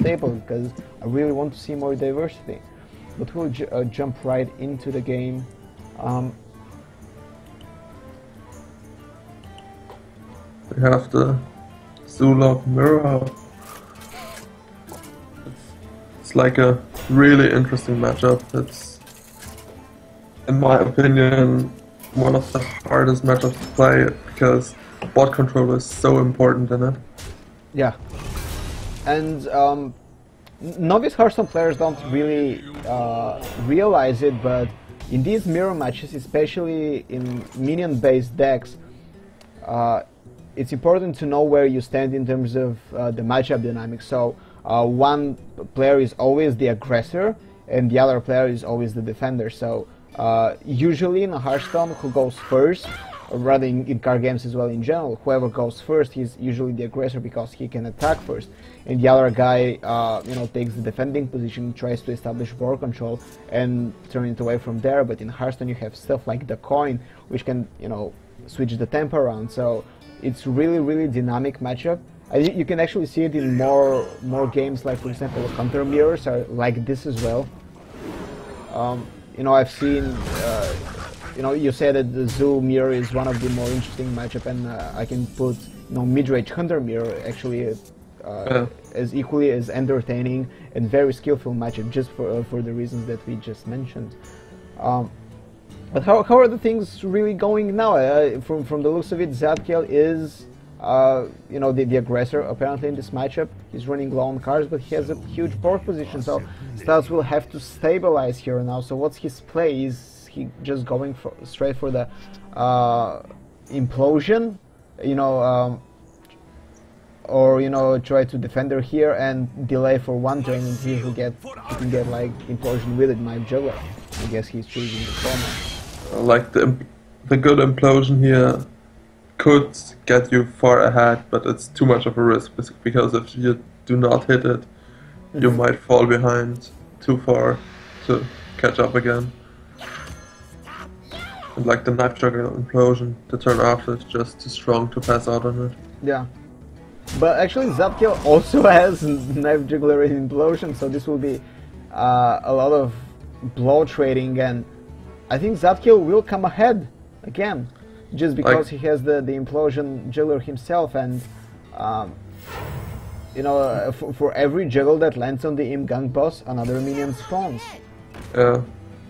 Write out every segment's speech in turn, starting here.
stable because I really want to see more diversity. But we'll ju uh, jump right into the game. Um, we have the Zoolock mirror. It's, it's like a really interesting matchup. It's, in my opinion, one of the hardest matchups to play because board control is so important in it. Yeah. And um, novice Hearthstone players don't really uh, realize it, but in these mirror matches, especially in minion-based decks, uh, it's important to know where you stand in terms of uh, the matchup dynamics. So uh, one player is always the aggressor, and the other player is always the defender. So uh, usually in a Hearthstone, who goes first rather in, in card games as well in general, whoever goes first he's usually the aggressor because he can attack first, and the other guy, uh, you know, takes the defending position, tries to establish board control and turn it away from there. But in Hearthstone you have stuff like the coin, which can, you know, switch the tempo around. So it's really, really dynamic matchup. you can actually see it in more more games, like for example, counter mirrors are like this as well. Um, you know, I've seen. Uh, you know, you said that the Zoo mirror is one of the more interesting matchup, and uh, I can put you know mid-range Hunter mirror actually uh, as equally as entertaining and very skillful matchup, just for uh, for the reasons that we just mentioned. Um, but how, how are the things really going now? Uh, from from the looks of it, Zadkiel is uh, you know, the, the aggressor apparently in this matchup. He's running low on cards, but he has a huge board position, so Staz will have to stabilize here now. So what's his play? Is he just going for, straight for the uh, implosion, you know, um, or you know, try to defender here and delay for one turn and he will get he can get like implosion with it. My juggler. I guess he's choosing the format. Like the the good implosion here could get you far ahead, but it's too much of a risk because if you do not hit it, you mm-hmm. might fall behind too far to catch up again. And like the knife juggler implosion, the turn after is just too strong to pass out on it. Yeah. But actually Zadkiel also has knife juggler implosion, so this will be uh, a lot of blow trading and I think Zadkiel will come ahead again. Just because like, he has the, the implosion juggler himself and um, you know, uh, for, for, every juggle that lands on the Imp Gang boss, another minion spawns. Yeah,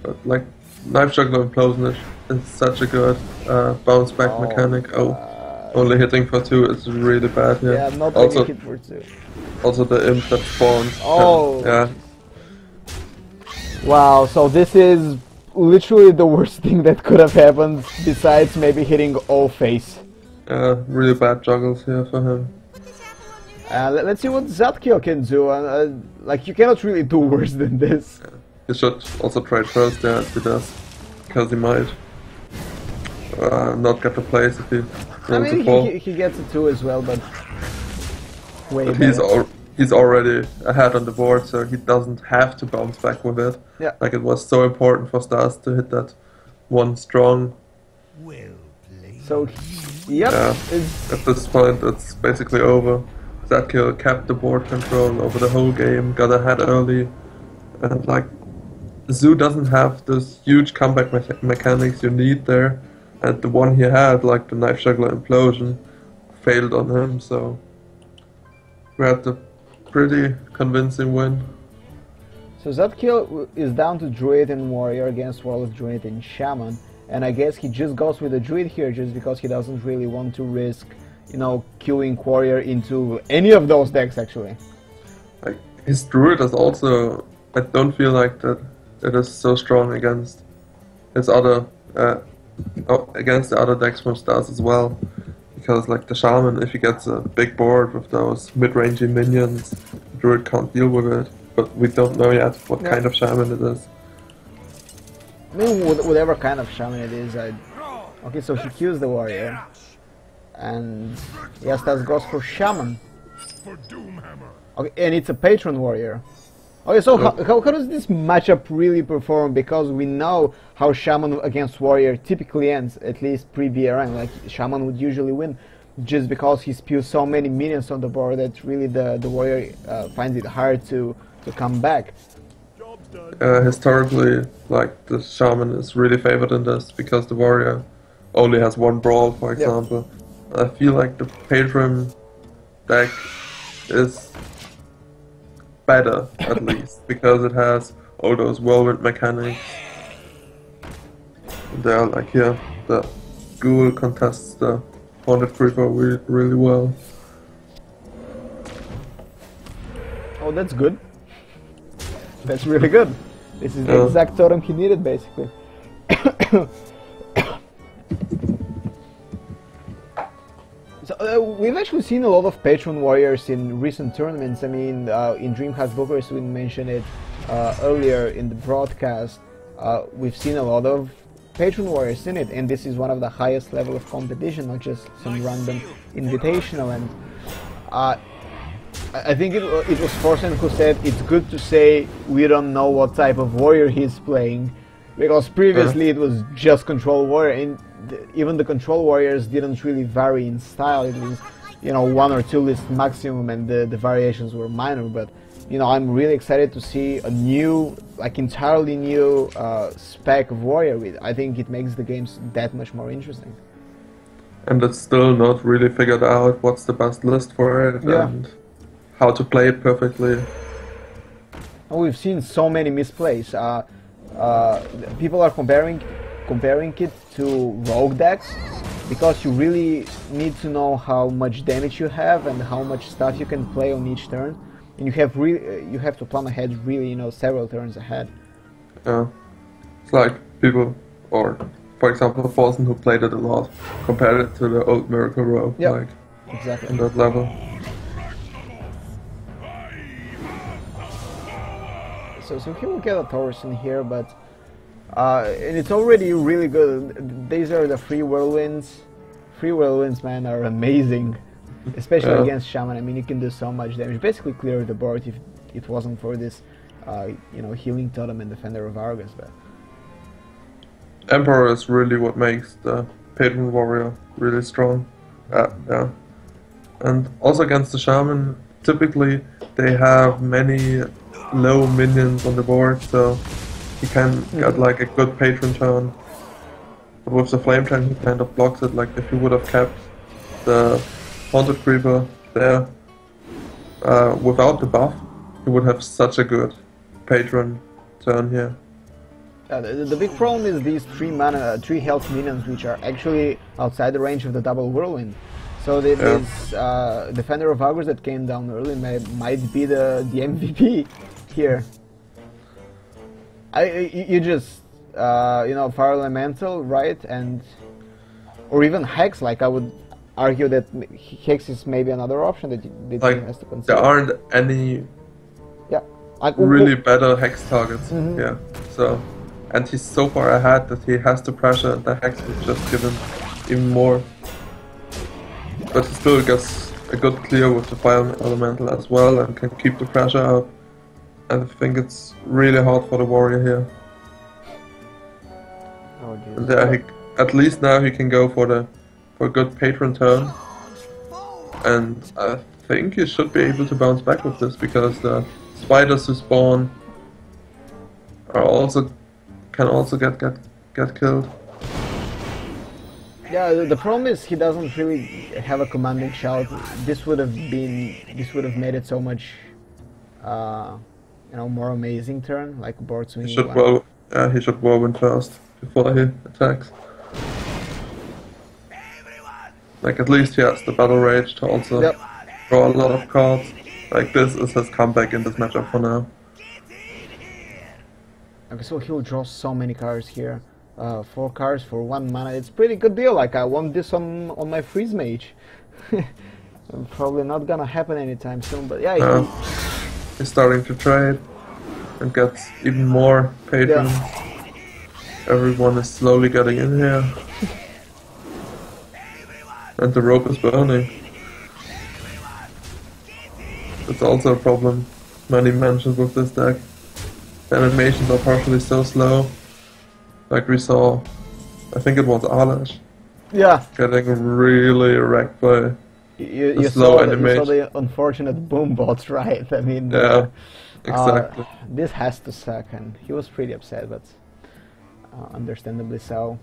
but like Knife Juggler Implosion is such a good uh, bounce back oh, mechanic. Oh, uh, only hitting for two is really bad here. Yeah, not also, hit for two. Also the imp that spawns. Oh. yeah. Wow, so this is literally the worst thing that could have happened besides maybe hitting all face. Yeah, really bad juggles here for him. Uh, let, us see what Zadkiel can do. Uh, like, you cannot really do worse than this. Yeah. He should also trade first, yeah, if he does. Because he might uh, not get the place if he I mean, he, he, gets it too as well, but way but he's, al he's already ahead on the board, so he doesn't have to bounce back with it. Yeah. Like it was so important for Staz to hit that one strong. So, yep. Yeah, at this point, it's basically over. Zadkiel kept the board control over the whole game, got ahead early, and like Zoo doesn't have those huge comeback me mechanics you need there, and the one he had, like the Knife Juggler Implosion, failed on him, so we had a pretty convincing win. So that kill is down to Druid and Warrior against Warlock, Druid and Shaman, and I guess he just goes with the Druid here just because he doesn't really want to risk, you know, queuing Warrior into any of those decks actually. Like, his Druid is also, I don't feel like that it is so strong against his other uh, oh, against the other decks from Staz as well. Because like the shaman, if he gets a big board with those mid-rangey minions, druid can't deal with it. But we don't know yet what yeah. kind of shaman it is. I mean, whatever kind of shaman it is, I. Okay, so he kills the warrior, and yes, that goes for shaman. Okay, and it's a patron warrior. Okay, so how, how, how, does this matchup really perform? Because we know how Shaman against Warrior typically ends, at least pre-BRN, like Shaman would usually win. just because he spews so many minions on the board that really the, the warrior uh, finds it hard to, to come back. Uh, historically, like the shaman is really favored in this because the warrior only has one brawl, for example. I feel like the patron deck is better at least because it has all those whirlwind mechanics. They're like here, the ghoul contests the haunted creeper re- really well. Oh, that's good. That's really good. This is the exact totem he needed, basically. so uh, we've actually seen a lot of patron warriors in recent tournaments. I mean, uh, in DreamHack Bucharest, we mentioned it uh, earlier in the broadcast. Uh, we've seen a lot of patron warriors in it, and this is one of the highest level of competition, not just some random invitational. And uh, I think it, it was Forsen who said it's good to say we don't know what type of warrior he's playing, because previously it was just control warrior, and the, even the control warriors didn't really vary in style. It was, you know, one or two list maximum, and the, the variations were minor. But you know, I'm really excited to see a new, like entirely new uh, spec of warrior. With I think it makes the games that much more interesting. And it's still not really figured out what's the best list for it Yeah. and how to play it perfectly. And we've seen so many misplays. Uh, uh, people are comparing comparing it to rogue decks because you really need to know how much damage you have and how much stuff you can play on each turn, and you have really uh, you have to plan ahead really you know several turns ahead. Yeah. It's like people, or for example, person who played it a lot, compared it to the old Miracle Rogue, Yep. like Exactly. on that level. So, so he will get a Taurus in here, but uh, and it's already really good. These are the free whirlwinds. Free whirlwinds, man, are amazing, especially Yeah. against shaman. I mean, you can do so much damage. Basically, clear the board if it wasn't for this, uh, you know, healing totem and defender of Argus. But Emperor is really what makes the Patron Warrior really strong. Uh, yeah. And also against the Shaman, typically they have many low minions on the board, so he can get like a good Patron turn. But with the Flame Tank, he kind of blocks it. Like if he would have kept the Haunted Creeper there uh, without the buff, he would have such a good Patron turn here. uh, the, the big problem is these three mana, uh, three health minions, which are actually outside the range of the double whirlwind. So the, Yeah. this uh, defender of Argus that came down early may, might be the the MVP here. I you just uh, you know fire elemental right and or even hex like I would argue that hex is maybe another option that you, that Like has to consider. there aren't any yeah. Really better hex targets. Mhm. Yeah. So, and he's so far ahead that he has to pressure, and the hex would just give him even more. But he still gets a good clear with the fire elemental as well, and can keep the pressure up. I think it's really hard for the warrior here. Oh. And there, he, at least now he can go for the for a good patron turn. And I think he should be able to bounce back with this because the spiders who spawn are also can also get get get killed. Yeah, the, the problem is he doesn't really have a commanding shout. This would have been, this would have made it so much, uh, you know, more amazing turn, like board He should well yeah, he should whirlwind first before he attacks. Like at least he has the battle rage to also Yep. draw a lot of cards. Like this is his comeback in this matchup for now. Okay, so he'll draw so many cards here. Uh, four cards for one mana. It's pretty good deal. Like I want this on on my freeze mage. Probably not gonna happen anytime soon, but yeah, he- He's starting to trade and gets even more patrons. Everyone is slowly getting in here. and the rope is burning. That's also a problem many mentioned with this deck. The animations are partially so slow. Like we saw, I think it was Alash, Yeah, getting really wrecked by. You, you, slow saw the, you saw the unfortunate boom bots, right? I mean, Yeah, uh, exactly. this has to suck, and he was pretty upset, but uh, understandably so.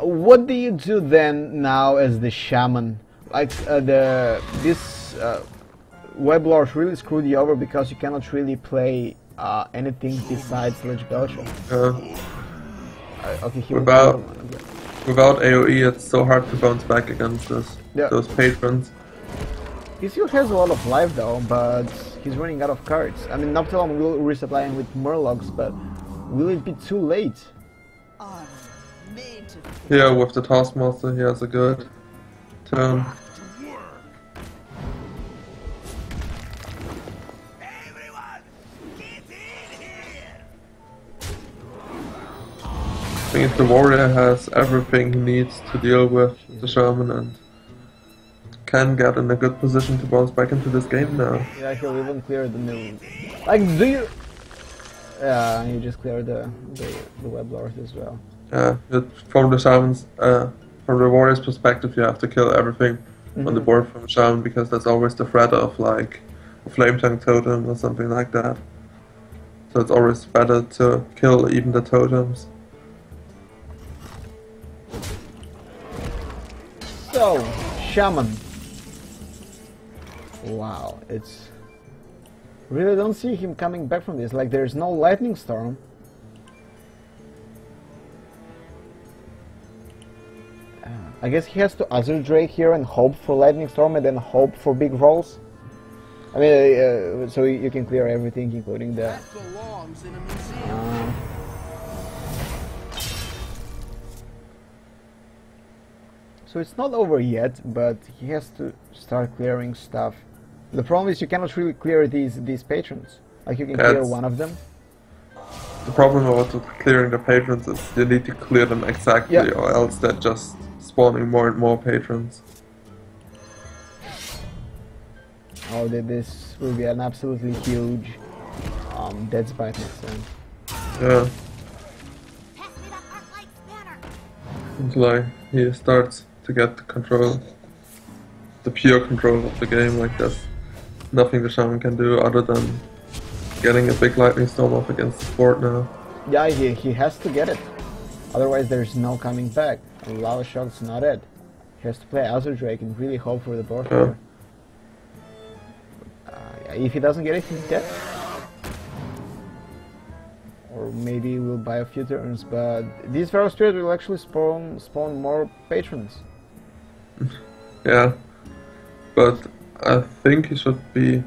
What do you do then now as the shaman? Like uh, the this uh, web lord really screwed you over because you cannot really play uh, anything besides Lich Belcher. Uh, okay, he will- Without AoE, it's so hard to bounce back against this, Yeah. those patrons. He still has a lot of life though, but he's running out of cards. I mean, Neptulon will resupply him with Murlocs, but will it be too late? I'm made to Here, with the Taskmaster, he has a good turn. Think the warrior has everything he needs to deal with the shaman and can get in a good position to bounce back into this game now. Yeah, he'll even clear the new. Like, do you? Yeah, you just cleared the the, the web lord as well. Yeah, it, from the shaman's, uh, from the warrior's perspective, you have to kill everything on the Mhm. board from shaman because there's always the threat of like a flame tongue totem or something like that. So it's always better to kill even the totems. So, shaman. Wow, it's really don't see him coming back from this. Like, there's no lightning storm. Uh, I guess he has to Azure Drake here and hope for lightning storm and then hope for big rolls. I mean, uh, so you can clear everything, including the. So it's not over yet, but he has to start clearing stuff. The problem is you cannot really clear these these patrons. Like you can clear one of them. The problem about clearing the patrons is you need to clear them exactly, Yeah. or else they're just spawning more and more patrons. Oh, th- this will be an absolutely huge um, dead spite next time. Yeah, Pass me that Arc Light banner. until like he starts to get the control, the pure control of the game. Like there's nothing the shaman can do other than getting a big lightning storm off against the board now. Yeah, he, he has to get it. Otherwise, there's no coming back. And Lava Shock's not it. He has to play Azure Drake and really hope for the board Yeah. here. Uh, if he doesn't get it, he's dead. Or maybe we'll buy a few turns, but these Feral Spirit will actually spawn spawn more patrons. Yeah, but I think he should be.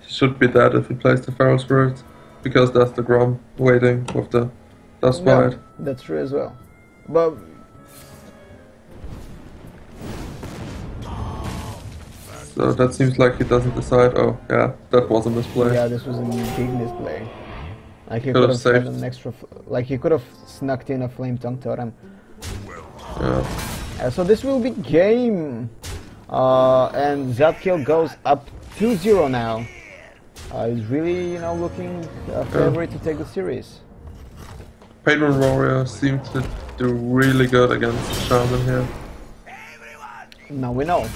He should be dead if he plays the Feral Spirit, because that's the Grom waiting with the Dust Yeah, that's true as well. But So that seems like he doesn't decide. Oh, yeah, that was a misplay. yeah, this was a big misplay. Like he Could have saved. an extra, like he could have snuck in a flame tongue totem. Yeah. Uh, so this will be game. Uh, and Zadkiel goes up 2-0 now. Uh, he's really, you know, looking uh, favorite to take the series. Patron Warrior seemed to do really good against Shaman here. Now we know.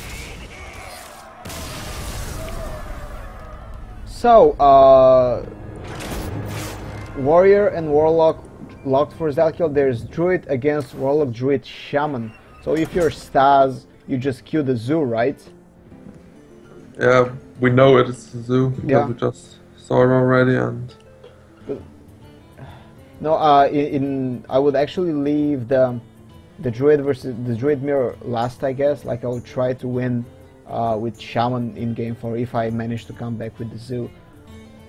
So, uh, Warrior and Warlock locked for Zadkiel. There's Druid against Warlock, Druid, Shaman. So if you're Staz, you just kill the zoo, right? Yeah, we know it is the zoo because Yeah. we just saw it already, and No, uh, in, in I would actually leave the the druid versus the druid mirror last, I guess. Like I would try to win uh, with shaman in game four if I manage to come back with the zoo.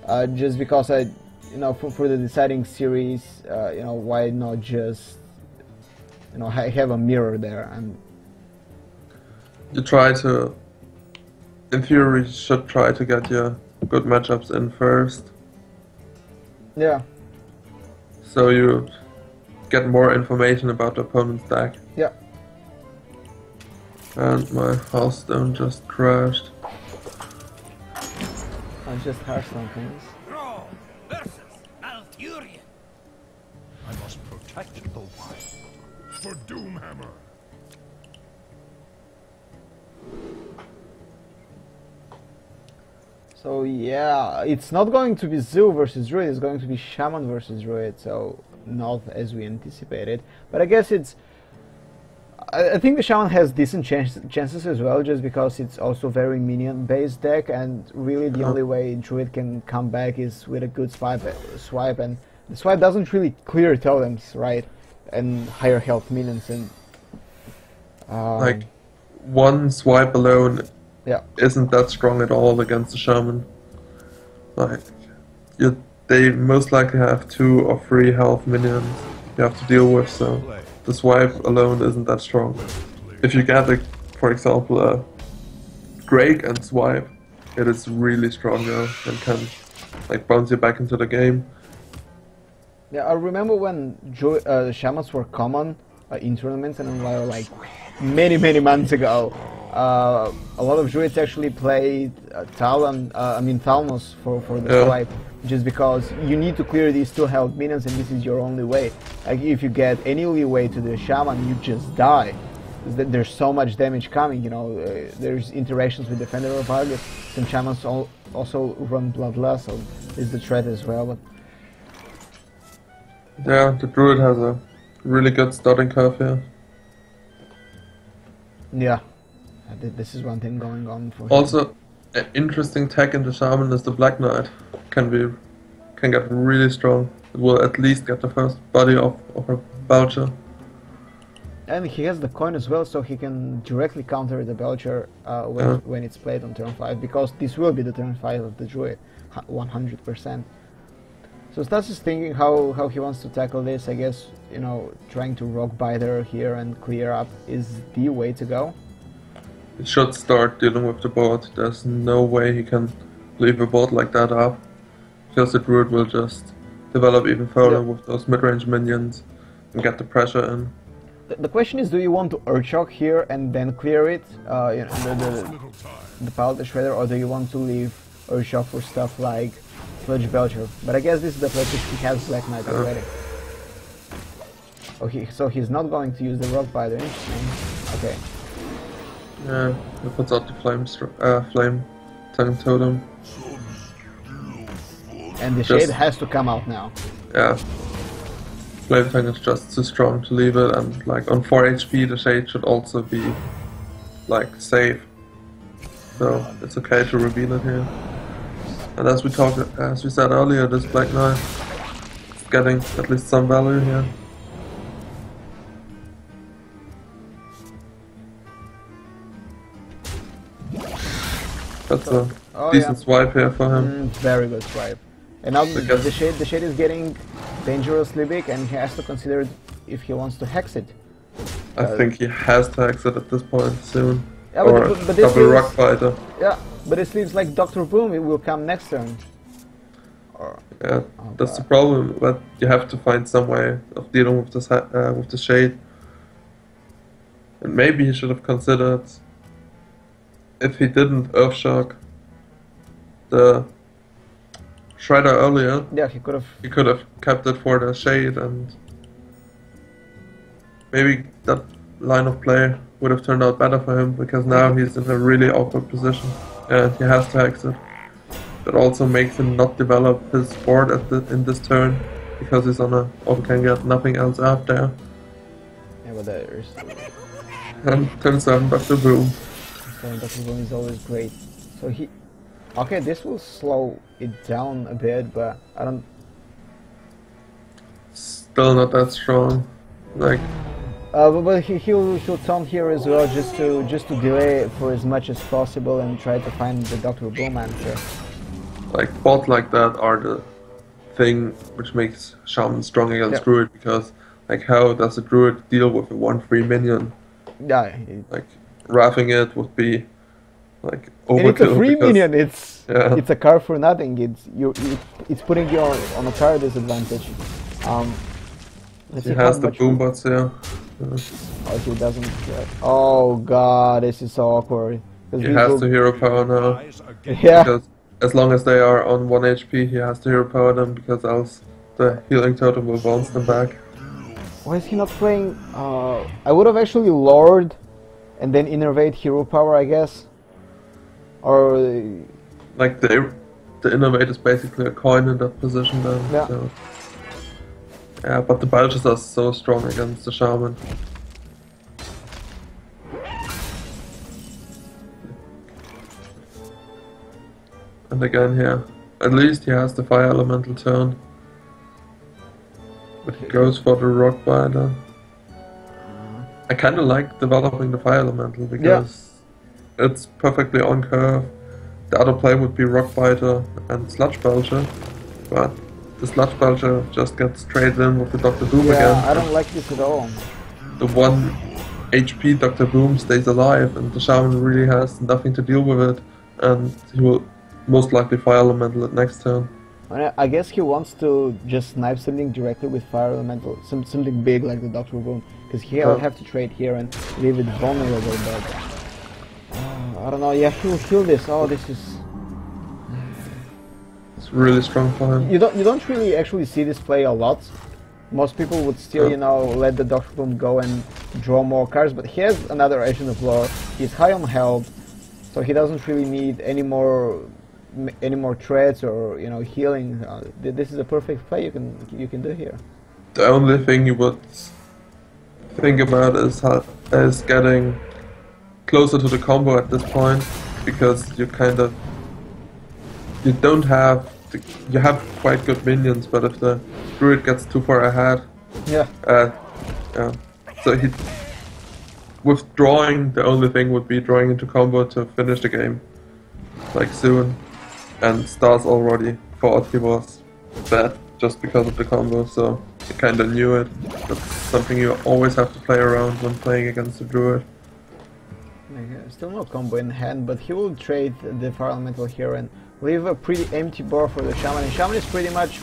Uh, just because I, you know, for, for the deciding series, uh, you know, why not just, you know, I have a mirror there and you try to. In theory, you should try to get your good matchups in first, yeah, so you get more information about the opponent's deck. yeah. And my Hearthstone just crashed. I just Hearthstone things. Yeah, it's not going to be Zoo versus Druid, it's going to be Shaman versus Druid, so not as we anticipated. But I guess it's... I, I think the Shaman has decent chance, chances as well, just because it's also very minion-based deck, and really the only way Druid can come back is with a good swipe, swipe and the swipe doesn't really clear totems, right? And higher health minions, and... Um, Like one swipe alone yeah. isn't that strong at all against the shaman. Like you, they most likely have two or three health minions you have to deal with, so the swipe alone isn't that strong. If you get a, for example, a Drake and swipe, it is really strong though and can like bounce you back into the game. Yeah, I remember when Ju- uh, shamans were common uh, in tournaments, and while like many many months ago, uh, a lot of druids actually played uh, Talon, uh, I mean Thalnos for for the Yeah. swipe, just because you need to clear these two health minions, and this is your only way. Like if you get any leeway to the shaman, you just die. There's so much damage coming, you know. Uh, there's interactions with defender or target. Some shamans al- also run bloodlust, so is the threat as well. But Yeah, the druid has a really good starting curve here. Yeah, this is one thing going on for him. Also, an interesting tech in the shaman is the Black Knight. Can be, can get really strong. It will at least get the first body of, of a Belcher. And he has the coin as well, so he can directly counter the Belcher uh, when, Yeah. when it's played on turn 5, because this will be the turn 5 of the Druid, 100%. So Staz is thinking how, how he wants to tackle this. I guess, you know, trying to Rock Biter here and clear up is the way to go. He should start dealing with the board. There's no way he can leave a board like that up. Because the druid will just develop even further Yeah. with those mid-range minions and get the pressure in. The, the question is, do you want to Earth Shock here and then clear it, uh, you know, the, the, the Piloted Shredder, or do you want to leave Earth Shock for stuff like Sludge Belcher? But I guess this is the place he has Black Knight already. Okay, so he's not going to use the Rock Biter, interesting. Okay. Yeah, he puts out the flame, uh, flame tongue totem. And the Just- Shade has to come out now. Yeah. Flame Fang is just too strong to leave it, and like on 4 HP, the Shade should also be like safe. So it's okay to reveal it here. And as we talked, as we said earlier, this Black Knight is getting at least some value here. That's a Oh, decent yeah. swipe here for him. Mm, very good swipe. And now the, Because- the Shade the Shade is getting dangerously big, and he has to consider if he wants to hex it. I think he has to hex it at this point soon. Yeah, but- or but- but double rock biter. Yeah, but it seems like Doctor Boom it will come next turn. Or Yeah, Oh, that's the problem. But you have to find some way of dealing with this uh, with the shade. And maybe he should have considered if he didn't Earthshock the Shredder earlier, yeah, he could have he could have kept it for the shade and maybe that line of play would have turned out better for him because now he's in a really awkward position and he has to exit. That also makes him not develop his board at the, in this turn because he's on a or can get nothing else out there. Yeah, but there's And turn seven Dr. Boom. Dr. Boom is always great. So he Okay, this will slow it down a bit, but I don't Still not that strong. Like uh, but, but he, he'll he'll taunt here as well just to just to delay for as much as possible and try to find the Doctor Boom answer. like bots like that are the thing which makes shaman strong against druid because like how does a druid deal with a one free minion? Yeah, it, Like roughing it would be like and it's a overkill free because- minion. It's Yeah. it's a card for nothing. It's you. It, it's putting you on, on a card disadvantage. Um, He has the boom bots here. Uh, Oh, he doesn't. uh, oh god, this is so awkward. He has will- to hero power now Yeah. because as long as they are on one HP, he has to hero power them because else the healing totem will bounce them back. Why is he not playing? Uh, I would have actually Lord and then Innervate Hero Power, I guess. Or. Like the the Innervate is basically a coin in that position then. Yeah. So. Yeah, but the Belches are so strong against the Shaman. And again here, at least he has the fire elemental turn. But he goes for the rock biter. I kinda like developing the fire elemental because it's perfectly on curve. The other play would be rock biter and sludge belcher, but the sludge belcher just gets straight in with the Doctor Boom yeah, again. I don't like this at all. The one HP Doctor Boom stays alive, and the shaman really has nothing to deal with it, and he will most likely fire elemental it next turn. I- I guess he wants to just snipe something directly with Fire Elemental, some, something big like the Doctor Boom, because he'll Oh. have to trade here and leave it vulnerable, but... Uh, I don't know, yeah, he'll heal this, oh, this is... It's really strong for him. You don't, you don't really actually see this play a lot. Most people would still, Yeah. you know, let the Doctor Boom go and draw more cards, but he has another Ancient of Lore, he's high on health, so he doesn't really need any more any more threats or you know healing. Uh, th- this is a perfect play you can you can do here. The only thing you would think about is how, is getting closer to the combo at this point because you kind of you don't have the, you have quite good minions, but if the druid gets too far ahead, Yeah. uh, yeah. So he withdrawing the only thing would be drawing into combo to finish the game, like soon, and Staz already thought he was bad just because of the combo, so he kind of knew it. That's something you always have to play around when playing against the druid. Uh, Still no combo in hand, but he will trade the Fire Elemental here and leave a pretty empty board for the Shaman. And Shaman is pretty much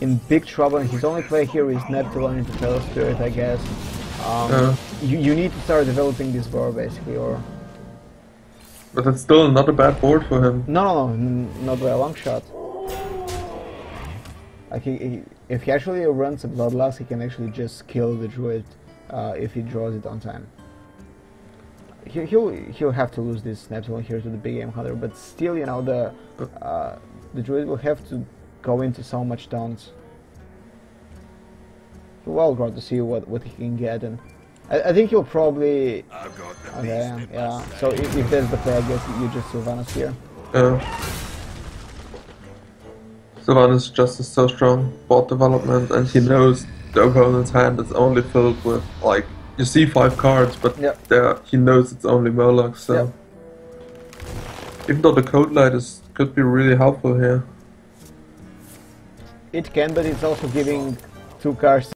in big trouble, and his only play here is Neptune into Feral Spirit, I guess. Um, Yeah. you, you need to start developing this board basically, or But it's still not a bad board for him. no, no, no, not by a long shot. Like he, he, if he actually runs a Bloodlust, he can actually just kill the Druid uh, if he draws it on time. He, he'll he'll have to lose this Neptune here to the big game hunter, but still, you know, the uh, the Druid will have to go into so much taunts. Well, glad to see what what he can get, and I, I think he'll probably okay, yeah. So if, if there's the play, I guess you just Sylvanas here. Yeah. Sylvanas just is so strong board development, and he knows the opponent's hand is only filled with like you see five cards, but Yep. there he knows it's only Murloc. So Yep. even though the Coldlight is could be really helpful here. It can, but it's also giving two cards